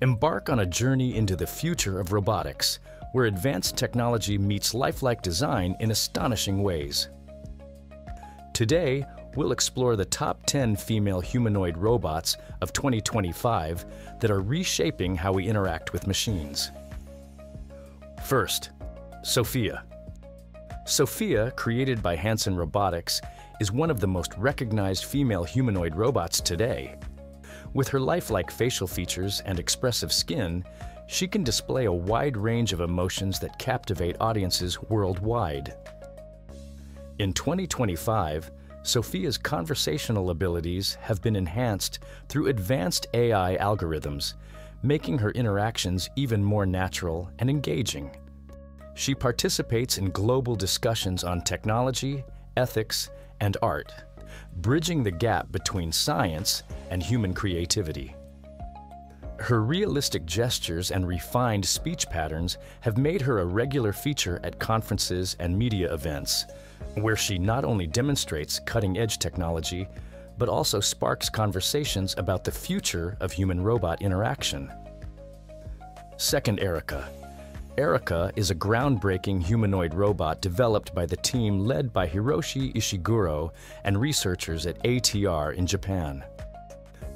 Embark on a journey into the future of robotics, where advanced technology meets lifelike design in astonishing ways. Today, we'll explore the top 10 female humanoid robots of 2025 that are reshaping how we interact with machines. First, Sophia. Sophia, created by Hanson Robotics, is one of the most recognized female humanoid robots today. With her lifelike facial features and expressive skin, she can display a wide range of emotions that captivate audiences worldwide. In 2025, Sophia's conversational abilities have been enhanced through advanced AI algorithms, making her interactions even more natural and engaging. She participates in global discussions on technology, ethics, and art, bridging the gap between science and human creativity. Her realistic gestures and refined speech patterns have made her a regular feature at conferences and media events, where she not only demonstrates cutting-edge technology, but also sparks conversations about the future of human-robot interaction. Second, Erica. Erica is a groundbreaking humanoid robot developed by the team led by Hiroshi Ishiguro and researchers at ATR in Japan.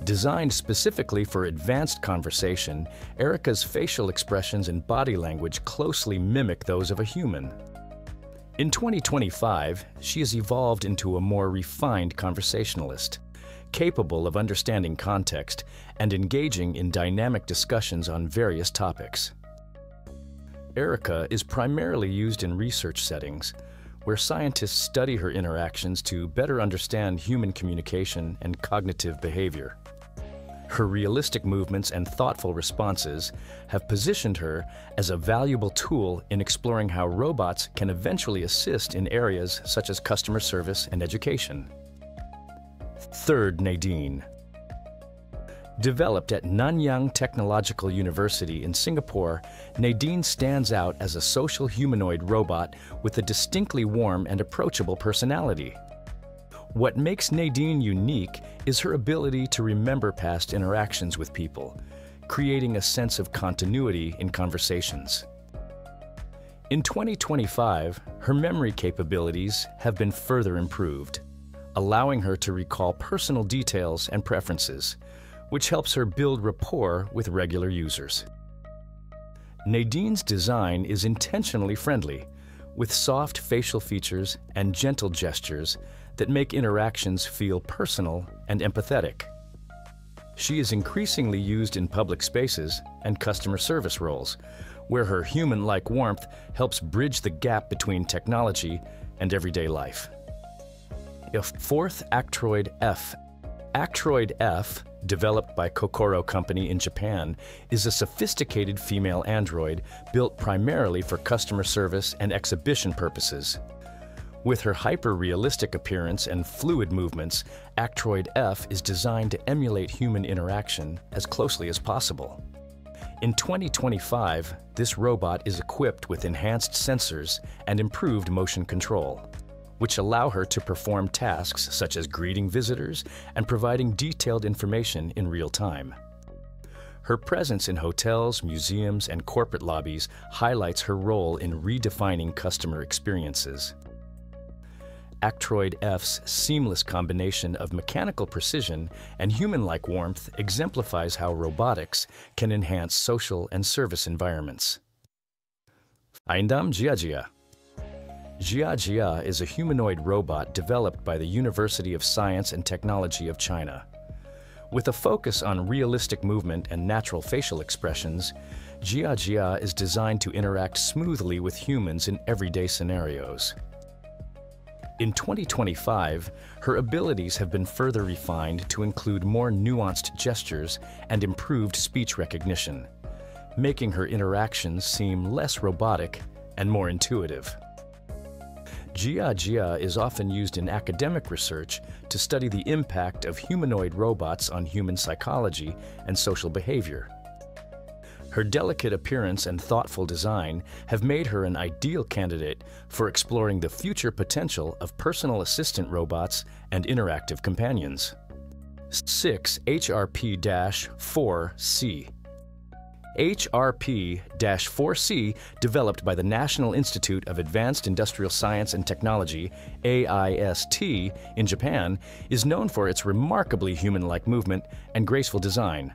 Designed specifically for advanced conversation, Erica's facial expressions and body language closely mimic those of a human. In 2025, she has evolved into a more refined conversationalist, capable of understanding context and engaging in dynamic discussions on various topics. Erica is primarily used in research settings, where scientists study her interactions to better understand human communication and cognitive behavior. Her realistic movements and thoughtful responses have positioned her as a valuable tool in exploring how robots can eventually assist in areas such as customer service and education. Third, Nadine. Developed at Nanyang Technological University in Singapore, Nadine stands out as a social humanoid robot with a distinctly warm and approachable personality. What makes Nadine unique is her ability to remember past interactions with people, creating a sense of continuity in conversations. In 2025, her memory capabilities have been further improved, allowing her to recall personal details and preferences, which helps her build rapport with regular users. Nadine's design is intentionally friendly, with soft facial features and gentle gestures that make interactions feel personal and empathetic. She is increasingly used in public spaces and customer service roles, where her human-like warmth helps bridge the gap between technology and everyday life. A fourth Actroid F. Actroid F developed by Kokoro Company in Japan, is a sophisticated female android built primarily for customer service and exhibition purposes. With her hyper-realistic appearance and fluid movements, Actroid F is designed to emulate human interaction as closely as possible. In 2025, this robot is equipped with enhanced sensors and improved motion control which allow her to perform tasks such as greeting visitors and providing detailed information in real time. Her presence in hotels, museums, and corporate lobbies highlights her role in redefining customer experiences. Actroid F's seamless combination of mechanical precision and human-like warmth exemplifies how robotics can enhance social and service environments. Aindam Jiajia Jia Jia is a humanoid robot developed by the University of Science and Technology of China. With a focus on realistic movement and natural facial expressions, Jia Jia is designed to interact smoothly with humans in everyday scenarios. In 2025, her abilities have been further refined to include more nuanced gestures and improved speech recognition, making her interactions seem less robotic and more intuitive. Jia is often used in academic research to study the impact of humanoid robots on human psychology and social behavior. Her delicate appearance and thoughtful design have made her an ideal candidate for exploring the future potential of personal assistant robots and interactive companions. 6 HRP-4C HRP-4C, developed by the National Institute of Advanced Industrial Science and Technology, AIST, in Japan, is known for its remarkably human-like movement and graceful design.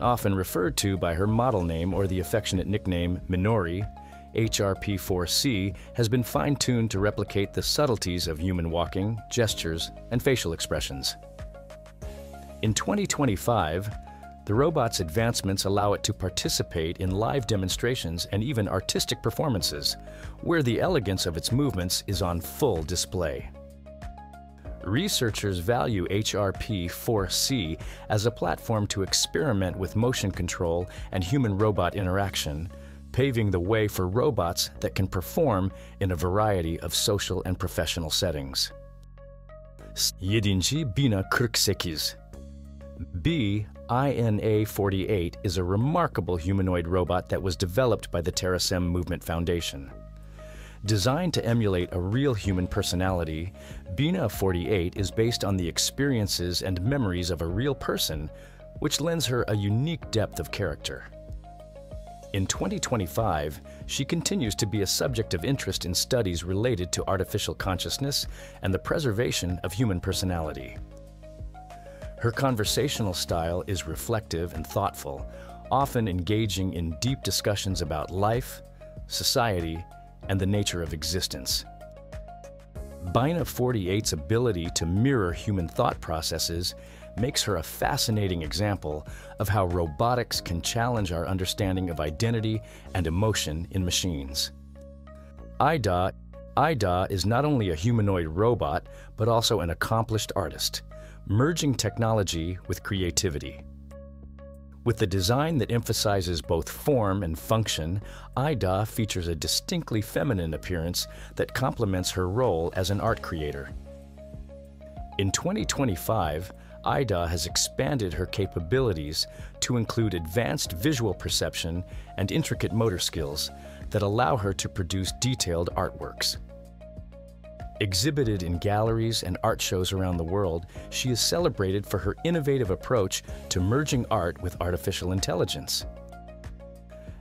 Often referred to by her model name or the affectionate nickname Minori, HRP-4C has been fine-tuned to replicate the subtleties of human walking, gestures, and facial expressions. In 2025, the robot's advancements allow it to participate in live demonstrations and even artistic performances, where the elegance of its movements is on full display. Researchers value HRP-4C as a platform to experiment with motion control and human-robot interaction, paving the way for robots that can perform in a variety of social and professional settings. 7. Bina 48 B INA-48 is a remarkable humanoid robot that was developed by the Terasem Movement Foundation. Designed to emulate a real human personality, Bina 48 is based on the experiences and memories of a real person, which lends her a unique depth of character. In 2025, she continues to be a subject of interest in studies related to artificial consciousness and the preservation of human personality. Her conversational style is reflective and thoughtful, often engaging in deep discussions about life, society, and the nature of existence. Bina 48's ability to mirror human thought processes makes her a fascinating example of how robotics can challenge our understanding of identity and emotion in machines. Ai-Da, Ai-Da is not only a humanoid robot, but also an accomplished artist merging technology with creativity. With the design that emphasizes both form and function, Ai-Da features a distinctly feminine appearance that complements her role as an art creator. In 2025, Ai-Da has expanded her capabilities to include advanced visual perception and intricate motor skills that allow her to produce detailed artworks. Exhibited in galleries and art shows around the world, she is celebrated for her innovative approach to merging art with artificial intelligence.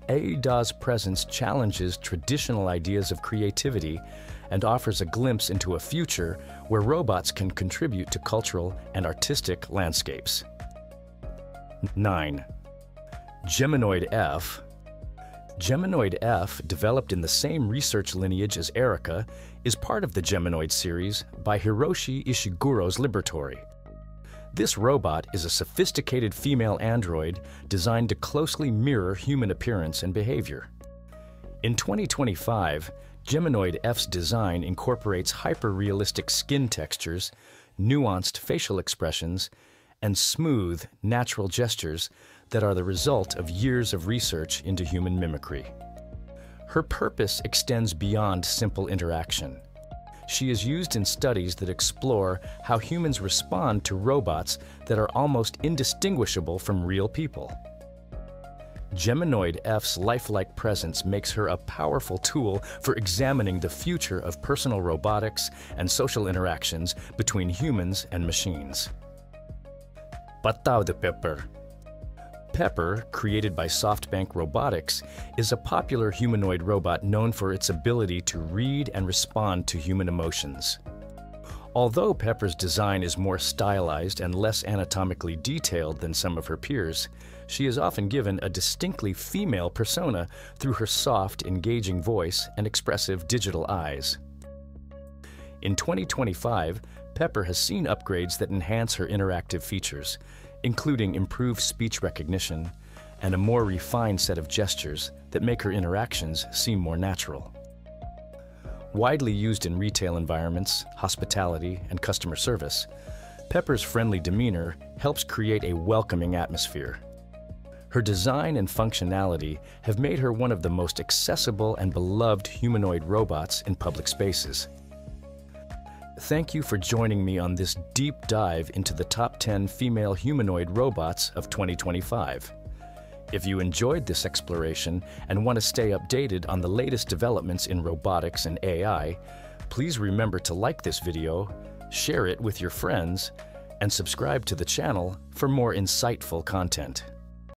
Ai-Da's presence challenges traditional ideas of creativity and offers a glimpse into a future where robots can contribute to cultural and artistic landscapes. 9. Geminoid F Geminoid F, developed in the same research lineage as Erica, is part of the Geminoid series by Hiroshi Ishiguro's Laboratory. This robot is a sophisticated female android designed to closely mirror human appearance and behavior. In 2025, Geminoid F's design incorporates hyper-realistic skin textures, nuanced facial expressions, and smooth, natural gestures that are the result of years of research into human mimicry. Her purpose extends beyond simple interaction. She is used in studies that explore how humans respond to robots that are almost indistinguishable from real people. Geminoid F's lifelike presence makes her a powerful tool for examining the future of personal robotics and social interactions between humans and machines. Patao de Pepper Pepper, created by SoftBank Robotics, is a popular humanoid robot known for its ability to read and respond to human emotions. Although Pepper's design is more stylized and less anatomically detailed than some of her peers, she is often given a distinctly female persona through her soft, engaging voice and expressive digital eyes. In 2025, Pepper has seen upgrades that enhance her interactive features, including improved speech recognition and a more refined set of gestures that make her interactions seem more natural. Widely used in retail environments, hospitality, and customer service, Pepper's friendly demeanor helps create a welcoming atmosphere. Her design and functionality have made her one of the most accessible and beloved humanoid robots in public spaces. Thank you for joining me on this deep dive into the top 10 female humanoid robots of 2025. If you enjoyed this exploration and want to stay updated on the latest developments in robotics and AI, please remember to like this video, share it with your friends, and subscribe to the channel for more insightful content.